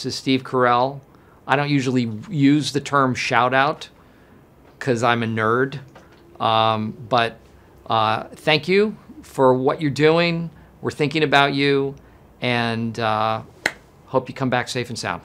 This is Steve Carell. I don't usually use the term shout out because I'm a nerd. Um, but uh, thank you for what you're doing. We're thinking about you and uh, hope you come back safe and sound.